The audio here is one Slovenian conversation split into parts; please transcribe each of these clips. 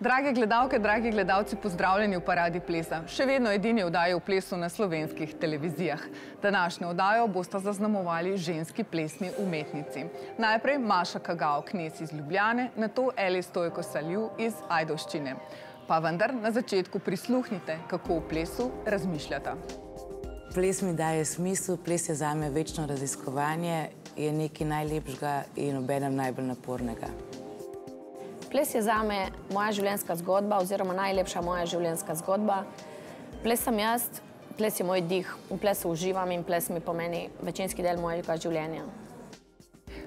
Drage gledalke, dragi gledalci, pozdravljeni v Paradi plesa. Še vedno edini vdaji v plesu na slovenskih televizijah. Današnjo vdajo bosta zaznamovali ženski plesni umetnici. Najprej Maša Kagao, knes iz Ljubljane, nato Eli Stojko Salju iz Ajdovščine. Pa vendar na začetku prisluhnite, kako v plesu razmišljata. Ples mi daje smisel, ples je zame večno raziskovanje, je nekaj najlepšega in obenem najbolj napornega. Ples je zame moja življenjska zgodba oziroma najlepša moja življenjska zgodba. Ples sem jaz, ples je moj dih, v plesu uživam in ples mi pomeni večinski del mojega življenja.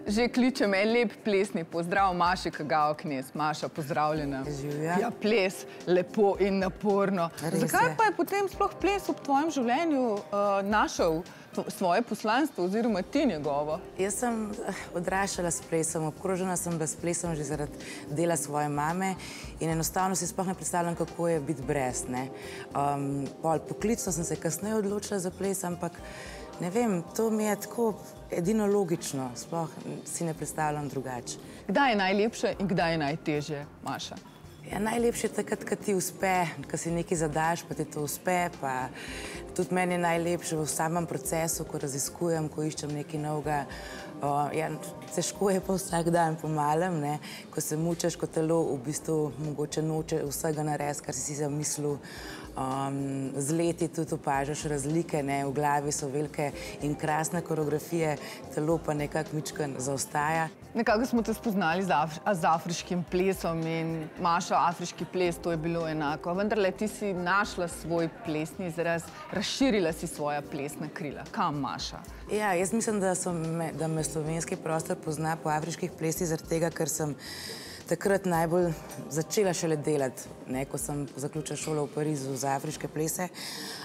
Že kliče me lep plesni pozdrav Maši Kagao Knes. Maša, pozdravljena. Živja. Ja, ples, lepo in naporno. Res Zakaj je. pa je potem sploh ples v tvojem življenju uh, našel svoje poslanstvo oziroma ti njegovo? Jaz sem eh, odraščala s plesom, obkrožena sem bila s plesom že zaradi dela svoje mame in enostavno si sploh ne predstavljam, kako je biti brez. Ne? Um, poklicno sem se kasneje odločila za ples, ampak ne vem, to mi je tako edino logično, sploh si ne predstavljam drugače. Kdaj je najlepše in kdaj je najtežje, Maša? Ja, najlepše je takrat, ko ti uspe, ko si nekaj zadaš, pa ti to uspe. Pa tudi meni je najlepše v samem procesu, ko raziskujem, ko iščem nekaj novega. O, ja, težko je pa vsak dan po malem, ne? ko se mučeš, ko telo v bistvu mogoče noče vsega narediti, kar si si zamislil. Um, z leti tudi opažaš razlike, ne? v glavi so velike in krasne koreografije, telo pa nekako mičken zaostaja. Nekako smo te spoznali z, Af z afriškim plesom in Maša, afriški ples, to je bilo enako. Vendar le ti si našla svoj plesni izraz, razširila si svoja plesna krila. Kam, Maša? Ja, jaz mislim, da, me, da me slovenski prostor pozna po afriških plesih, zaradi tega, ker sem takrat najbolj začela šele delati, ne, ko sem zaključila šolo v Parizu za afriške plese.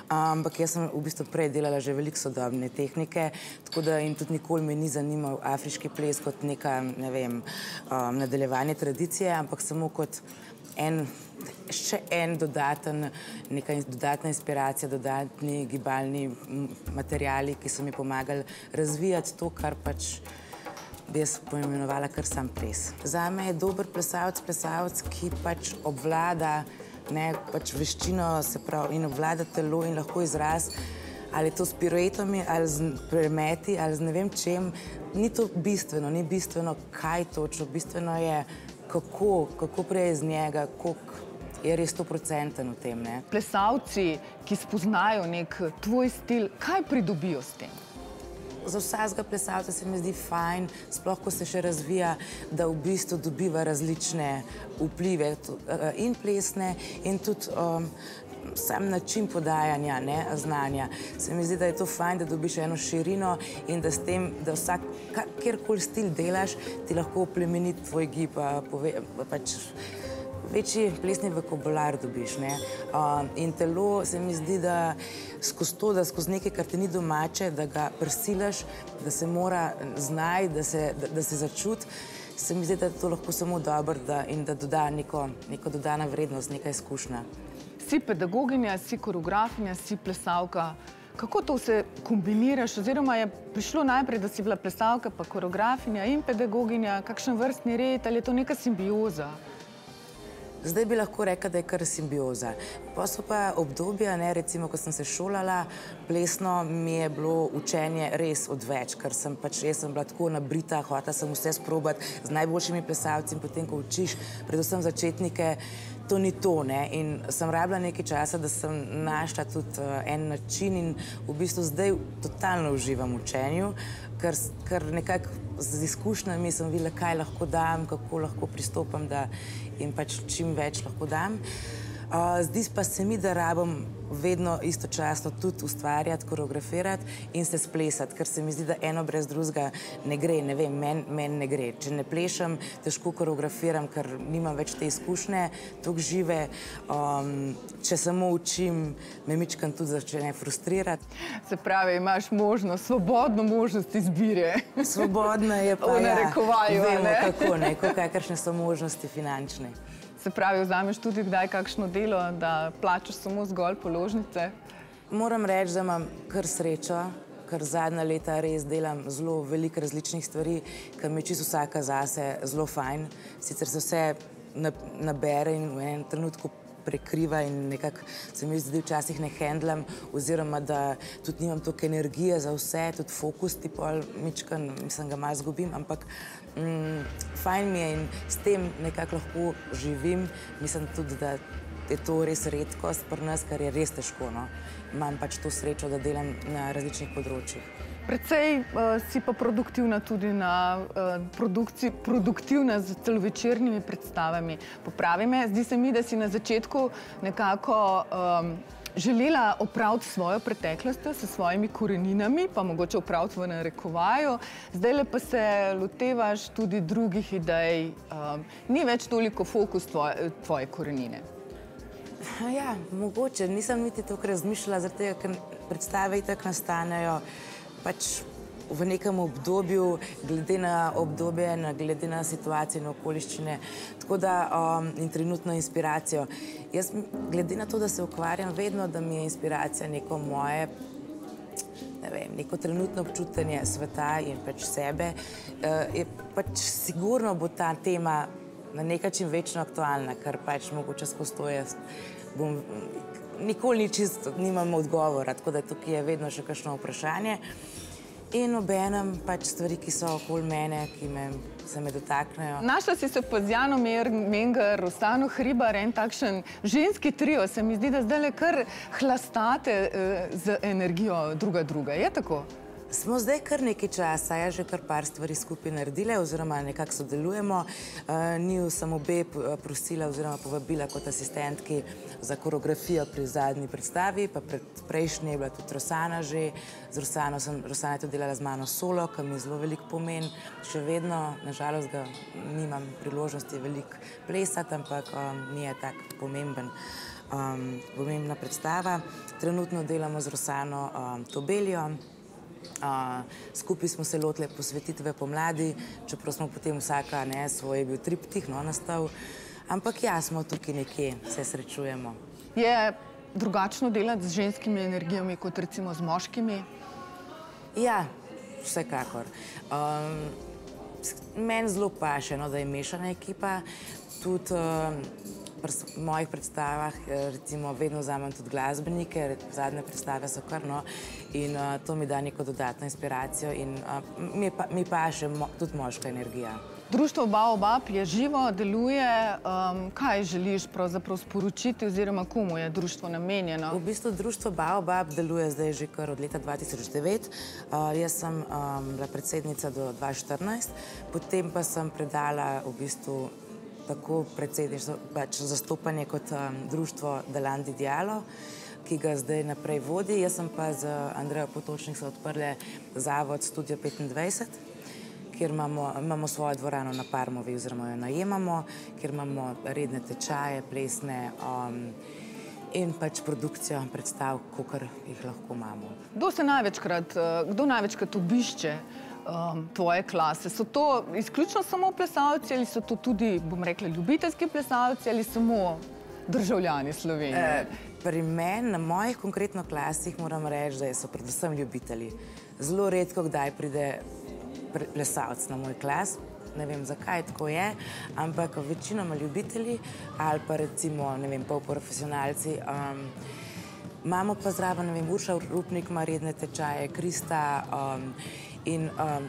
Ampak jaz sem v bistvu prej delala že veliko sodobne tehnike, tako da in tudi nikoli me ni zanimal afriški ples kot neka, ne vem, um, nadaljevanje tradicije, ampak samo kot en, še en dodaten, neka dodatna inspiracija, dodatni gibalni materiali, ki so mi pomagali razvijati to, kar pač bi jaz poimenovala kar sam ples. Zame je dober plesalec, plesalec, ki pač obvlada ne, pač veščino se pravi, in obvlada telo in lahko izraz, ali to s piruetami, ali z premeti, ali z ne vem čem. Ni to bistveno, ni bistveno, kaj točno, bistveno je, kako, kako prej iz njega, koliko je res stoprocenten v tem. Ne. Plesalci, ki spoznajo nek tvoj stil, kaj pridobijo s tem? Za vsakega plesalca se mi zdi fajn, sploh ko se še razvija, da v bistvu dobiva različne vplive eh, in plesne in tudi um, sam način podajanja ne, znanja. Se mi zdi, da je to fajn, da dobiš eno širino in da s tem, da vsak, kjerkoli stil delaš, ti lahko oplemeni tvoj gib, pove, pač večji plesni vokabular dobiš. Ne? Um, in telo se mi zdi, da skozi to, da skozi nekaj, kar ti ni domače, da ga prisilaš, da se mora znaj, da se, da, da se začuti. Se mi zdi, da je to lahko samo dobro da, in da doda neko, neko dodana vrednost, neka izkušnja. Si pedagoginja, si koreografinja, si plesalka. Kako to vse kombiniraš? Oziroma je prišlo najprej, da si bila plesalka, pa koreografinja in pedagoginja, kakšen vrstni red ali je to neka simbioza? Zdaj bi lahko rekla, da je kar simbioza. Pa so pa obdobja, ne, recimo, ko sem se šolala, plesno mi je bilo učenje res odveč, ker sem pač, jaz sem bila tako nabrita, hotela sem vse sprobati z najboljšimi plesalci in potem, ko učiš, predvsem začetnike, to ni to. Ne? In sem rabila nekaj časa, da sem našla tudi uh, en način in v bistvu zdaj totalno uživam v učenju, ker, ker nekako z izkušnjami sem videla, kaj lahko dam, kako lahko pristopam, da jim pač čim več lahko dam. Uh, zdi pa se mi, da rabim vedno istočasno tudi ustvarjati, koreografirati in se splesati, ker se mi zdi, da eno brez drugega ne gre. Ne vem, meni men ne gre. Če ne plešem, težko koreografiram, ker nimam več te izkušnje, tako žive. Um, če samo učim, me mičkam tudi začne frustrirati. Se pravi, imaš možnost, svobodno možnost izbire. Svobodna je pa Ja, vemo, ne? kako ne, kakršne so možnosti finančne. Se pravi, vzameš tudi kdaj kakšno delo, da plačaš samo zgolj položnice. Moram reči, da imam kar srečo, ker zadnja leta res delam zelo veliko različnih stvari, ker mi je čisto vsaka zase zelo fajn. Sicer se vse nabere in v enem trenutku prekriva in nekako se mi zdi včasih ne handlam oziroma da tudi nimam toliko energije za vse, tudi fokus ti pol mičkan, mislim, ga malo zgubim, ampak mm, fajn mi je in s tem nekako lahko živim. Mislim tudi, da je to res redkost pri nas, kar je res težko. No. Imam pač to srečo, da delam na različnih področjih. Predvsej uh, si pa produktivna tudi na uh, produkciji, produktivna z celovečernimi predstavami. Popravi me, zdi se mi, da si na začetku nekako um, želela opraviti svojo preteklostjo s svojimi koreninami, pa mogoče opraviti v narekovaju, zdaj le pa se lotevaš tudi drugih idej, um, ni več toliko fokus tvoje, tvoje korenine. Ja, mogoče, nisem niti tako razmišljala, zato ker predstave tako nastanejo pač v nekem obdobju, glede na obdobje, na glede na situacijo in okoliščine, tako da um, in trenutno inspiracijo. Jaz, glede na to, da se ukvarjam vedno, da mi je inspiracija neko moje, ne vem, neko trenutno občutenje sveta in pač sebe, uh, je pač sigurno bo ta tema na nek način večno aktualna, ker pač mogoče skozi to jaz bom nikoli ni čisto, nimam odgovora, tako da tukaj je vedno še kakšno vprašanje. In obenem pač stvari, ki so okoli mene, ki me, se me dotaknejo. Našla si se pa z Jano Menger, Rostano Hribar, en takšen ženski trio. Se mi zdi, da zdaj le kar hlastate uh, z energijo druga druga. Je tako? Smo zdaj kar nekaj časa, ja že kar par stvari skupaj naredile oziroma nekako sodelujemo. Uh, ni jo samo obe prosila oziroma povabila kot asistentki za koreografijo pri zadnji predstavi, pa pred prejšnji je bila tudi Rosana že. Z Rosano sem, Rosana je tudi delala z mano solo, kar mi zelo velik pomen. Še vedno, nažalost, ga nimam priložnosti veliko plesati, ampak um, mi je tak pomemben. Um, pomembna predstava. Trenutno delamo z Rosano um, Tobelijo, Uh, skupaj smo se lotili posvetitve pomladi, čeprav smo potem vsaka ne, svoj bil triptih no, nastal. Ampak ja, smo tukaj nekje, se srečujemo. Je drugačno delati z ženskimi energijami kot recimo z moškimi? Ja, vsekakor. Um, Meni zelo paše, no, da je mešana ekipa. Tudi um, pri mojih predstavah, eh, recimo, vedno vzamem tudi glasbenike, zadnje predstave so kar no, in uh, to mi da neko dodatno inspiracijo in uh, mi, pa, mi pa še mo, tudi moška energija. Društvo Baobab je živo, deluje. Um, kaj želiš pravzaprav sporočiti oziroma komu je društvo namenjeno? V bistvu društvo Baobab deluje zdaj že kar od leta 2009. Uh, jaz sem um, bila predsednica do 2014, potem pa sem predala v bistvu tako predsedništvo, pač zastopanje kot um, društvo Delandi Dialo, ki ga zdaj naprej vodi. Jaz sem pa z Andrejo Potočnik se odprli zavod Studio 25, kjer imamo, imamo svojo dvorano na Parmovi oziroma jo najemamo, kjer imamo redne tečaje, plesne um, in pač produkcijo predstav, kakor jih lahko imamo. Kdo se največkrat, uh, kdo največkrat obišče um, tvoje klase. So to izključno samo plesalci ali so to tudi, bom rekla, ljubiteljski plesalci ali samo državljani Slovenije? E, pri meni, na mojih konkretno klasih, moram reči, da so predvsem ljubitelji. Zelo redko kdaj pride plesalc na moj klas. Ne vem, zakaj tako je, ampak večinoma ljubitelji ali pa recimo, ne vem, polprofesionalci. Um, imamo pa zraven, ne vem, Urša Rupnik ima redne tečaje, Krista um, In um,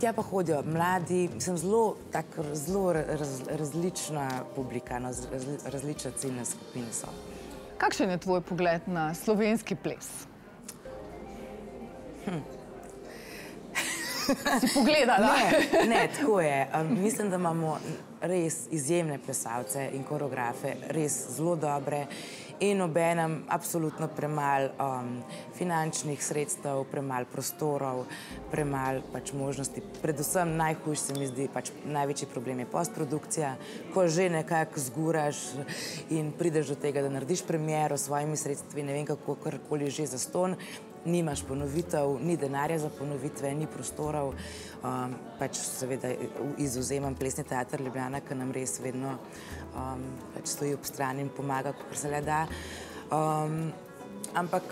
tja pa hodijo mladi, sem zelo, tak, zelo raz, različna publika, no, razli, različne ciljne skupine so. Kakšen je tvoj pogled na slovenski ples? Hm. Si pogledala? Ne, ne, tako je. Um, mislim, da imamo res izjemne plesalce in koreografe, res zelo dobre in obenem absolutno premalo um, finančnih sredstev, premalo prostorov, premalo pač možnosti. Predvsem najhujši se mi zdi, pač največji problem je postprodukcija, ko že nekako zguraš in prideš do tega, da narediš premjero s svojimi sredstvi, ne vem kako, karkoli že za ston, nimaš ponovitev, ni denarja za ponovitve, ni prostorov. Um, pač seveda izuzemam plesni teater Ljubljana, ki nam res vedno um, pač stoji ob strani in pomaga, kako se le da. Um, ampak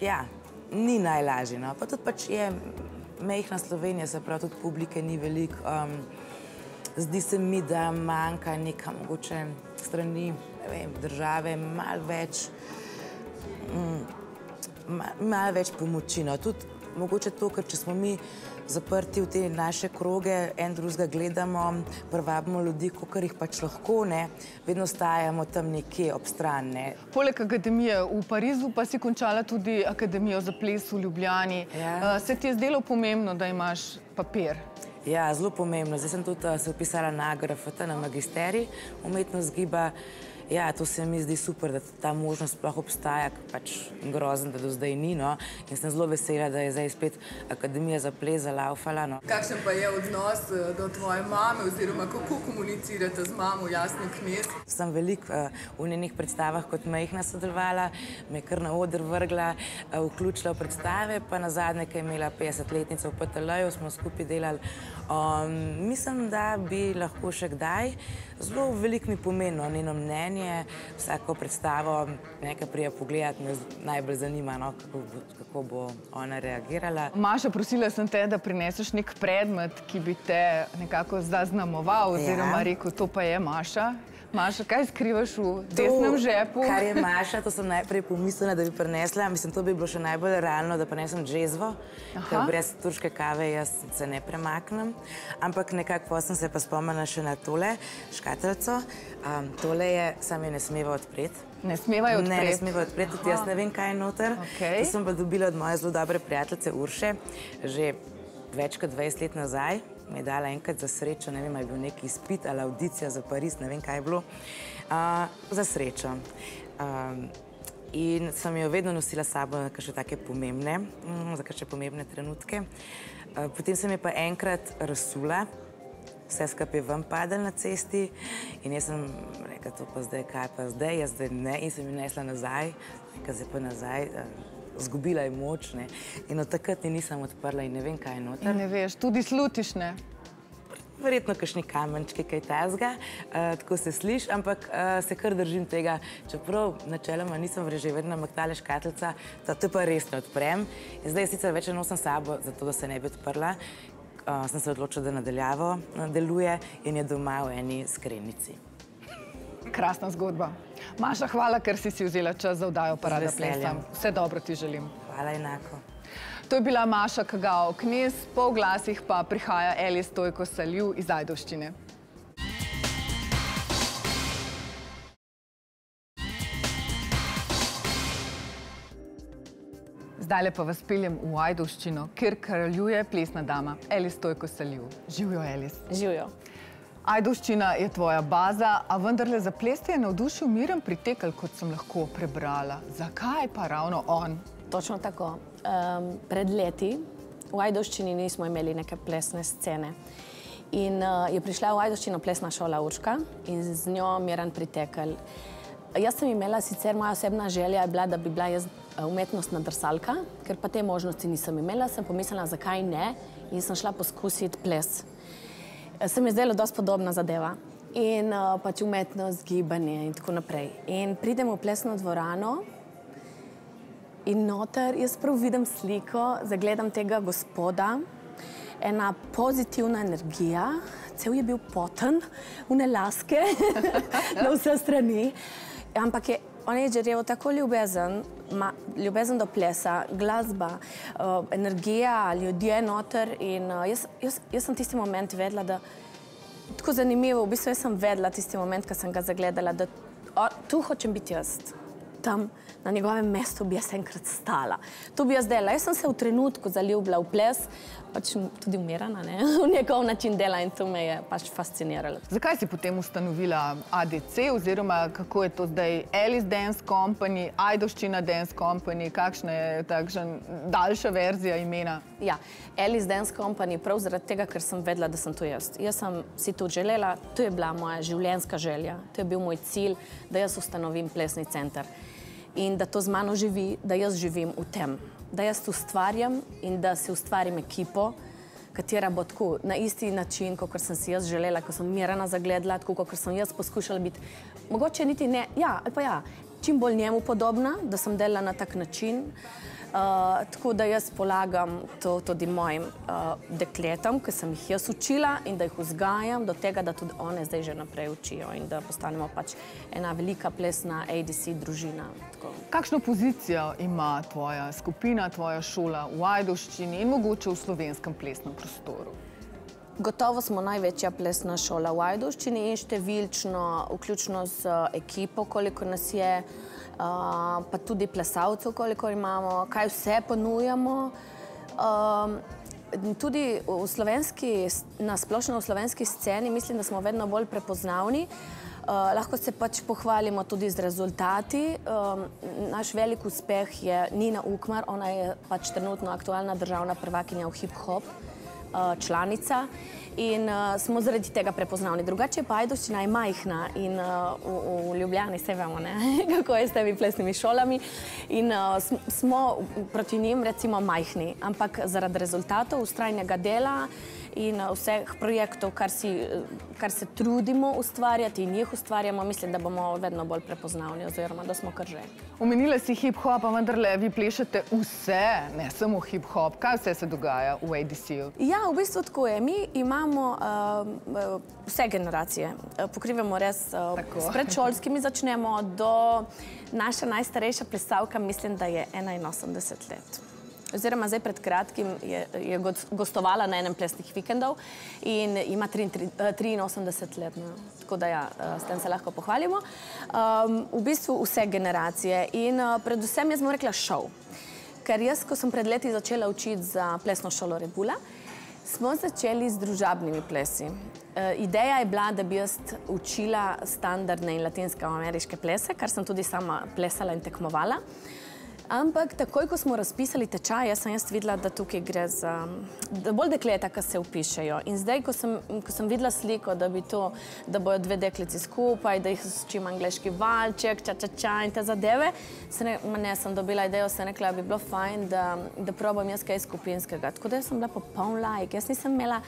ja, ni najlažje. No? Pa tudi pač je mehna Slovenija, se pravi, tudi publike ni veliko. Um, zdi se mi, da manjka neka mogoče strani vem, države malo več, mm, ma- malo več pomoči. No. Tudi mogoče to, ker če smo mi zaprti v te naše kroge, en drugega gledamo, privabimo ljudi, kolikor jih pač lahko, ne, vedno stajamo tam nekje ob stran. Ne. Poleg akademije v Parizu pa si končala tudi akademijo za ples v Ljubljani. Ja. Eh, Se ti je zdelo pomembno, da imaš papir? Ja, zelo pomembno. Zdaj sem tudi uh, se upisala na AGRFT, na magisterij umetnost giba. Ja, to se mi zdi super, da ta možnost sploh obstaja, ker pač grozen, da do zdaj ni. No. In sem zelo vesela, da je zdaj spet Akademija za ples zalaufala. No. Kakšen pa je odnos eh, do tvoje mame oziroma kako komunicirate z mamo Jasno Knez? Sem veliko uh, v njenih predstavah kot majhna sodelovala, me kar na oder vrgla, uh, vključila v predstave, pa na zadnje, ki je imela 50-letnico v PTL-ju, smo skupaj delali. Um, mislim, da bi lahko še kdaj. Zelo veliko mi pomeni no, njeno mnenje, vsako predstavo, nekaj prija pogledati, me najbolj zanima, no, kako, bo, kako bo ona reagirala. Maša, prosila sem te, da prineseš nek predmet, ki bi te nekako zaznamoval, oziroma Ja. rekel, to pa je Maša. Maša, kaj skrivaš v desnem žepu? Kar je Maša, to sem najprej pomislila, da bi prinesla. Mislim, to bi bilo še najbolj realno, da prinesem džezvo, ker brez turške kave jaz se ne premaknem. Ampak nekako sem se pa spomnila še na tole škatlico. Um, tole je, sam je ne smeva odpreti. Ne smevajo Ne, ne odpreti. smeva odpreti, tudi jaz ne vem, kaj je noter. Okej. To sem pa dobila od moje zelo dobre prijateljice Urše, že več kot 20 let nazaj. Mi je dala enkrat za srečo, ne vem, ali je bil neki izpit ali audicija za Pariz, ne vem, kaj je bilo. Uh, za srečo. Um, in sem jo vedno nosila s sabo za kakšne take pomembne, mm, za kakšne pomembne trenutke. Uh, potem sem je pa enkrat razsula, vse skupaj ven padalo na cesti in jaz sem rekla, to pa zdaj, kaj pa zdaj, jaz zdaj ne in sem jo nesla nazaj, nekaj zdaj pa nazaj, eh, zgubila je moč ne. in od takrat je nisem odprla in ne vem, kaj je noter. Ne veš, tudi slutiš ne. Verjetno kakšni kamenčki, kaj tazga, uh, tako se sliši, ampak uh, se kar držim tega, čeprav načeloma nisem vreževedna, ampak tale škatlica, to, to pa res ne odprem. In zdaj sicer več ne nosim sabo, zato da se ne bi odprla. Uh, sem se odločila, da nadaljavo deluje in je doma v eni skrenici. Krasna zgodba. Maša, hvala, ker si si vzela čas za vdajo Parada plesa. Vse dobro ti želim. Hvala enako. To je bila Maša Kagao Knez, po glasih pa prihaja Eli Stojko Salju iz Ajdovščine. Zdaj pa vas peljem v Ajdovščino, kjer kraljuje plesna dama Eli Stojko Salju. Živijo, Elis. Živijo. Ajdovščina je tvoja baza, a vendarle za ples te je navdušil miren pritekel, kot sem lahko prebrala. Zakaj pa ravno on? Točno tako. Um, pred leti v Ajdovščini nismo imeli neke plesne scene. In uh, je prišla v Ajdovščino plesna šola Urška in z njo Miran Pritekel. Jaz sem imela sicer moja osebna želja, je bila, da bi bila jaz umetnostna drsalka, ker pa te možnosti nisem imela, sem pomislila, zakaj ne, in sem šla poskusiti ples. Eh, Se mi je zdelo dosti podobna zadeva. In uh, pač umetnost, gibanje in tako naprej. In pridem v plesno dvorano, In noter jaz prav vidim sliko, zagledam tega gospoda, ena pozitivna energija, cel je bil poten, vne laske na vse strani. Ampak je, on je žarel tako ljubezen, ma, ljubezen do plesa, glasba, uh, energija, ljudje noter. In uh, jaz, jaz, jaz sem tisti moment vedela, da tako zanimivo, v bistvu jaz sem vedela tisti moment, ko sem ga zagledala, da o, tu hočem biti jaz. Tam na njegovem mestu bi jaz enkrat stala. To bi jaz delala. Jaz sem se v trenutku zaljubila v ples, pač tudi umirana, ne? v njegov način dela in to me je pač fasciniralo. Zakaj si potem ustanovila ADC, oziroma kako je to zdaj Alice Dance Company, Ajdoščina Dance Company, kakšna je takšna daljša verzija imena? Ja, Alice Dance Company, prav zaradi tega, ker sem vedela, da sem to jaz. Jaz sem si to želela, to je bila moja življenjska želja, to je bil moj cilj, da jaz ustanovim plesni center. In da to z mano živi, da jaz živim v tem, da jaz ustvarjam in da si ustvarim ekipo, katera bo tako na isti način, kot sem si jaz želela, ko sem Mirana zagledala, tako kot sem jaz poskušala biti. Mogoče niti ne, ja, ali pa ja, čim bolj njemu podobna, da sem delala na tak način. Uh, tako da jaz polagam to tudi mojim uh, dekletom, ki sem jih jaz učila in da jih vzgajam do tega, da tudi one zdaj že naprej učijo in da postanemo pač ena velika plesna ADC družina. Tako. Kakšno pozicijo ima tvoja skupina, tvoja šola v Ajdoščini in mogoče v slovenskem plesnem prostoru? Gotovo smo največja plesna šola v Ajdoščini in številčno, vključno z ekipo, koliko nas je, pa tudi plesalcev, koliko imamo, kaj vse ponujamo. Tudi v slovenski, na splošno v slovenski sceni mislim, da smo vedno bolj prepoznavni. Lahko se pač pohvalimo tudi z rezultati. Naš velik uspeh je Nina Ukmar, ona je pač trenutno aktualna državna prvakinja v hip-hop. Eh, članica in uh, smo zaradi tega prepoznavni. Drugače pa Ajdoščina je majhna in uh, v, v Ljubljani se vemo, ne? kako je s temi plesnimi šolami in uh, smo proti njim recimo majhni, ampak zaradi rezultatov ustrajnega dela in uh, vseh projektov, kar, si, kar se trudimo ustvarjati in jih ustvarjamo, mislim, da bomo vedno bolj prepoznavni oziroma da smo kar že. Omenila si hip-hop, a vendarle vi plešete vse, ne samo hip-hop. Kaj vse se dogaja v ADC-u? Ja, v bistvu tako je. Mi imamo uh, vse generacije. Pokrivamo res uh, s predšolskimi začnemo do naša najstarejša plesalka, mislim, da je 81 let oziroma zdaj pred kratkim je, je gostovala na enem plesnih vikendov in ima 83 eh, let. No. Tako da ja, eh, s tem se lahko pohvalimo. Um, v bistvu vse generacije in uh, predvsem jaz bom rekla šov. Ker jaz, ko sem pred leti začela učiti za plesno šolo Rebula, smo začeli z družabnimi plesi. Uh, ideja je bila, da bi jaz učila standardne in latinsko-ameriške plese, kar sem tudi sama plesala in tekmovala. Ampak takoj, ko smo razpisali tečaj, jaz sem jaz videla, da tukaj gre za bolj dekleta, ki se upišejo. In zdaj, ko sem, ko sem videla sliko, da bi to, da bojo dve deklici skupaj, da jih čim angliški valček, ča, ča, ča in te zadeve, se ne, ne sem dobila idejo, se rekla, da bi bilo fajn, da, da probam jaz kaj skupinskega. Tako da jaz sem bila popoln lajk. Jaz nisem imela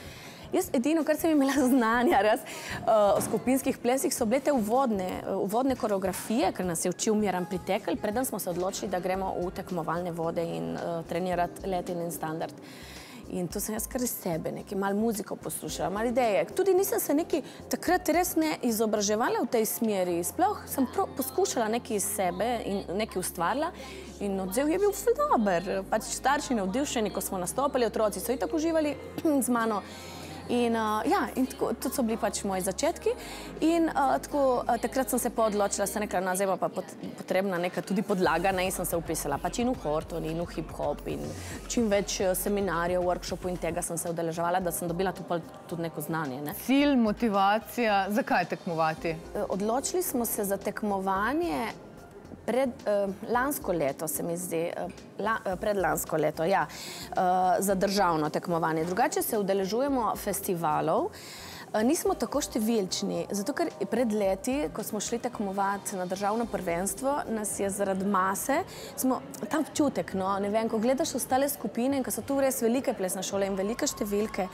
Jaz edino, kar sem imela znanja raz, uh, o skupinskih plesih, so bile te uvodne, uvodne koreografije, ker nas je učil Miran Pritekelj, preden smo se odločili, da gremo v tekmovalne vode in uh, trenirati letin in standard. In to sem jaz kar iz sebe, nekaj malo muziko poslušala, malo ideje. Tudi nisem se neki takrat res ne izobraževala v tej smeri. Sploh sem poskušala nekaj iz sebe in nekaj ustvarila in odzev je bil vse dober. Pač starši navdušeni, ko smo nastopali, otroci so i tako uživali z mano. In, uh, ja, in tako, to so bili pač moji začetki. In uh, tako, uh, takrat sem se pa odločila, da se nekaj nazema pa pot, potrebna neka tudi podlaga. Ne, in sem se upisala pač in v Horton, in v hip-hop, in čim več seminarjev, workshopov in tega sem se udeleževala, da sem dobila tu tudi neko znanje. Ne. Cilj, motivacija, zakaj tekmovati? Odločili smo se za tekmovanje pred, uh, lansko leto, se mi zdi, uh, la, uh, pred lansko leto, ja, uh, za državno tekmovanje. Drugače se udeležujemo festivalov. Nismo tako številčni, zato ker pred leti, ko smo šli tekmovati na državno prvenstvo, nas je zaradi mase, smo tam občutek, no, ne vem, ko gledaš ostale skupine in ko so tu res velike plesne šole in velike številke,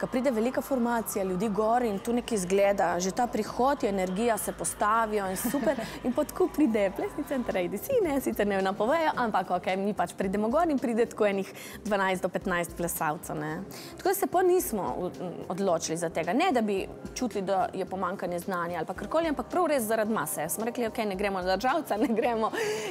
ko pride velika formacija, ljudi gor in tu nekaj izgleda, že ta prihod je energija, se postavijo in super. In pod kup pride plesni center, si, ne, sicer ne napovejo, ampak ok, mi pač pridemo gor in pride tako enih 12 do 15 plesalcev, ne. Tako se pa nismo odločili za tega. Ne, da bi čutili, da je pomankanje znanja ali pa karkoli, ampak prav res zaradi mase. Smo rekli, ok, ne gremo na državca, ne gremo,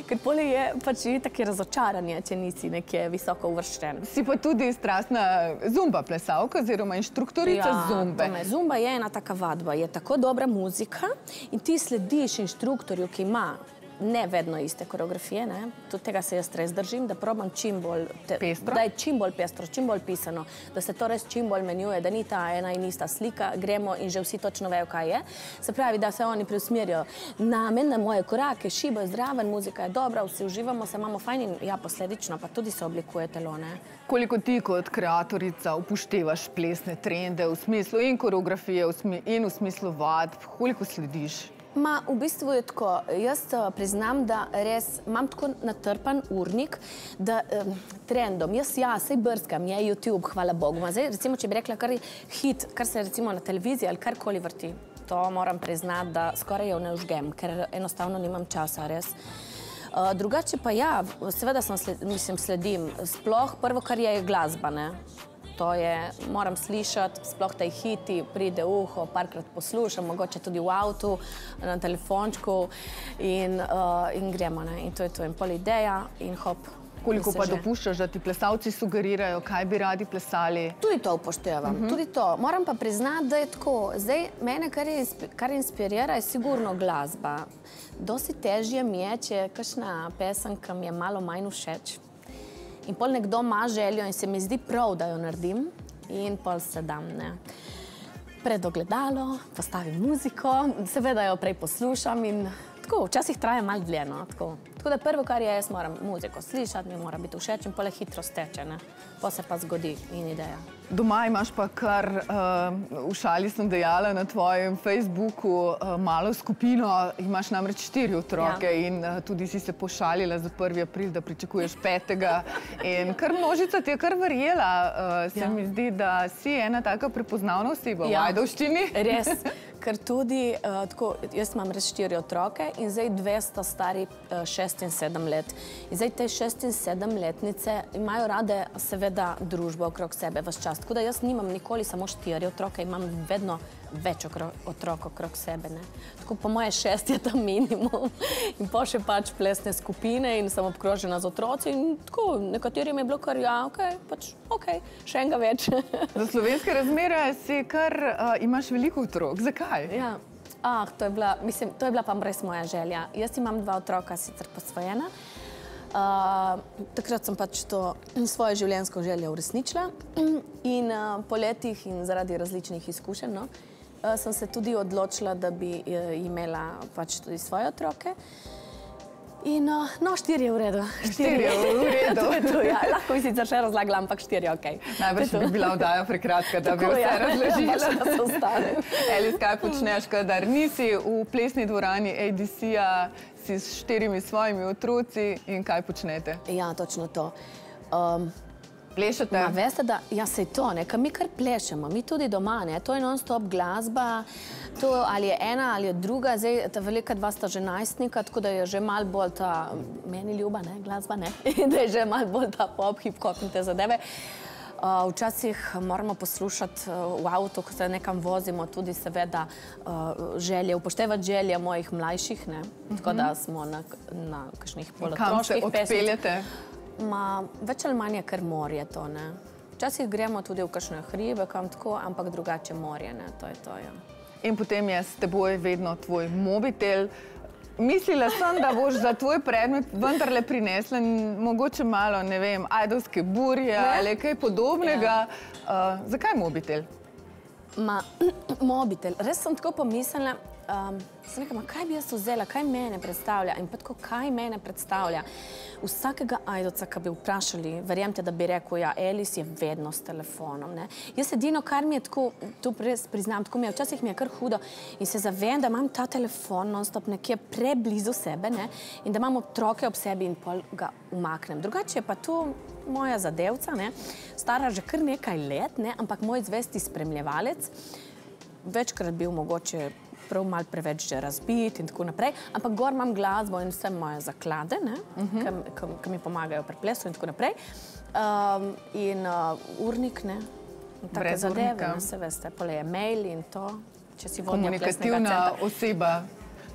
ker pole je pač tako razočaranje, če nisi nekje visoko uvrščen. Si pa tudi strastna zumba plesalka oziroma inštruktorica ja, zumbe. Me, zumba je ena taka vadba, je tako dobra muzika in ti slediš inštruktorju, ki ima ne vedno iste koreografije, ne? tudi tega se jaz res držim, da probam čim bolj pestro, da je čim bolj pestro, čim bolj pisano, da se to res čim bolj menjuje, da ni ta ena in ista slika, gremo in že vsi točno vejo, kaj je. Se pravi, da se oni preusmerijo na men, na moje korake, šibo je zdraven, muzika je dobra, vsi uživamo, se imamo fajn in ja, posledično pa tudi se oblikuje telo. Ne? Koliko ti kot kreatorica upoštevaš plesne trende v smislu in koreografije in v smislu vadb, koliko slediš? Ma, v bistvu je tako. Jaz uh, priznam, da res imam tako natrpan urnik, da um, trendom, jaz ja, sej brskam, je YouTube, hvala Bogu. Ma, zdaj, recimo, če bi rekla, kar hit, kar se recimo na televiziji ali karkoli vrti, to moram priznati, da skoraj jo ne užgem, ker enostavno nimam časa, res. Uh, drugače pa ja, seveda sem sled, mislim, sledim. Sploh prvo, kar je, je glasba. Ne? To je, moram slišati, sploh te hiti, pride uho, parkrat poslušam, mogoče tudi v avtu, na telefončku in, uh, in gremo. Ne? In to je to, in pol ideja in hop. Koliko pa dopuščaš, da ti plesalci sugerirajo, kaj bi radi plesali? Tudi to upoštevam, uh -huh. tudi to. Moram pa priznati, da je tako. Zdaj, mene, kar, je, kar inspirira, je sigurno glasba. Dosti težje mi je, če je kakšna pesanka mi je malo manj všeč. In pol nekdo ima željo in se mi zdi prav, da jo naredim in pol se dam, ne. Pred ogledalo, postavim muziko, seveda jo prej poslušam in tako, včasih traja malo dlje, no, tako. Tako da prvo, kar je, jaz moram muziko slišati, mi mora biti všeč in pole hitro steče, ne. Pa se pa zgodi in ideja. Doma imaš pa kar, v šali sem dejala na tvojem Facebooku, malo skupino, imaš namreč štiri otroke in tudi si se pošalila za 1. april, da pričakuješ petega in kar množica ti je kar verjela. Se mi zdi, da si ena taka prepoznavna oseba v Ajdovščini. Res, ker tudi, tako, jaz imam res štiri otroke in zdaj dve sta stari šest in sedem let. In zdaj te šest in sedem letnice imajo rade seveda družbo okrog sebe vse čas. Tako da jaz nimam nikoli samo štiri otroke, imam vedno več otrok okrog sebe. Ne. Tako po moje šest je tam minimum. In pa še pač plesne skupine in sem obkrožena z otroci. In tako, nekaterim je bilo kar, ja, ok, pač ok, še enega več. Za slovenske razmere si kar uh, imaš veliko otrok. Zakaj? Ja. Ah, to je bila, mislim, to je bila pa res moja želja. Jaz imam dva otroka, sicer posvojena. Uh, takrat sem pač to svojo življenjsko željo uresničila in uh, po letih in zaradi različnih izkušenj no, uh, sem se tudi odločila, da bi uh, imela pač tudi svoje otroke. In uh, no, štiri je v redu. Štiri je v redu. to je to, ja. Lahko bi sicer še razlagala, ampak štiri je ok. Najbrž bi bila vdaja prekratka, da bi Tako, vse ja. razložila. Ja. Elis, kaj počneš, kadar nisi v plesni dvorani ADC-a, si s štirimi svojimi otroci in kaj počnete? Ja, točno to. Um, Plešete? Ma, veste, da ja, se to, ne, ka mi kar plešemo, mi tudi doma, ne, to je non-stop glasba, to ali je ena ali je druga, zdaj ta velika dva sta že najstnika, tako da je že mal bolj ta, meni ljuba, ne, glasba, ne, da je že mal bolj ta pop, hip-hop in te zadeve. Uh, včasih moramo poslušati uh, v avtu, ko se nekam vozimo, tudi seveda uh, želje, upoštevati želje mojih mlajših, ne, tako da smo na, na kakšnih Kam se polotroških odpeljete? Ma, več ali manj je kar morje to, ne. Včasih gremo tudi v kakšne hribe, kam tako, ampak drugače morje, ne, to je to, ja. In potem je s teboj vedno tvoj mobitel. Mislila sem, da boš za tvoj predmet vendarle prinesla mogoče malo, ne vem, ajdovske burje ali kaj podobnega. Uh, zakaj mobitel? Ma, mobitel, res sem tako pomislila, um, sem rekla, kaj bi jaz vzela, kaj mene predstavlja in pa tako, kaj mene predstavlja. Vsakega ajdoca, ki bi vprašali, verjemte, da bi rekel, ja, Elis je vedno s telefonom, ne. Jaz edino, kar mi je tako, tu res priznam, tako mi je, včasih mi je kar hudo in se zavem, da imam ta telefon non-stop nekje preblizu sebe, ne, in da imam otroke ob sebi in pol ga umaknem. Drugače je pa tu moja zadevca, ne, stara že kar nekaj let, ne, ampak moj zvesti spremljevalec, večkrat bil mogoče prav mal preveč že razbit in tako naprej, ampak gor imam glasbo in vse moje zaklade, ne, uh -huh. ki mi pomagajo pri plesu in tako naprej. Um, in uh, urnik, ne, in take Brez zadeve, urnika. ne, se veste, pole je mail in to, Komunikativna oseba.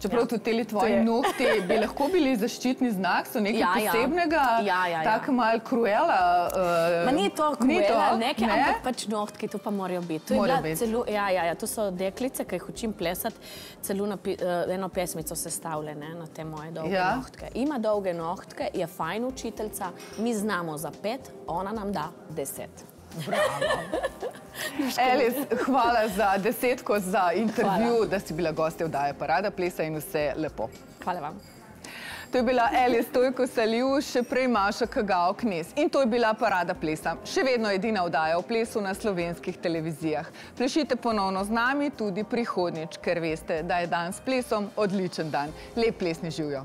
Čeprav Ja. tudi teli tvoji je- nohti bi lahko bili zaščitni znak, so nekaj Ja, ja. posebnega, Ja, ja, ja. tako malo kruela. Uh, Ma ni to kruela, nekaj, ne? ampak pač nohtki, to pa morajo biti. Morajo biti. Celo, ja, ja, ja, to so deklice, ki jih učim plesati, celo na, uh, eno pesmico sestavljene na te moje dolge Ja. ja. nohtke. Ima dolge nohtke, je fajn učiteljica, mi znamo za pet, ona nam da deset. Elis, hvala za desetko za intervju, Hvala. da si bila gostja vdaje Parada plesa in vse lepo. Hvala vam. To je bila Elis Stojko Salju, še prej Maša Kagao Knes. In to je bila Parada plesa. Še vedno edina vdaja o plesu na slovenskih televizijah. Plešite ponovno z nami tudi prihodnič, ker veste, da je dan s plesom odličen dan. Lep plesni živjo.